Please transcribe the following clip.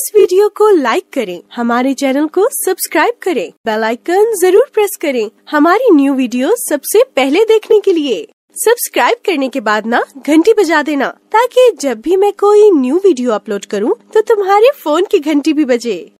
इस वीडियो को लाइक करें, हमारे चैनल को सब्सक्राइब करें, बेल आइकन ज़रूर प्रेस करें, हमारी न्यू वीडियो सबसे पहले देखने के लिए। सब्सक्राइब करने के बाद ना घंटी बजा देना, ताकि जब भी मैं कोई न्यू वीडियो अपलोड करूँ तो तुम्हारे फ़ोन की घंटी भी बजे।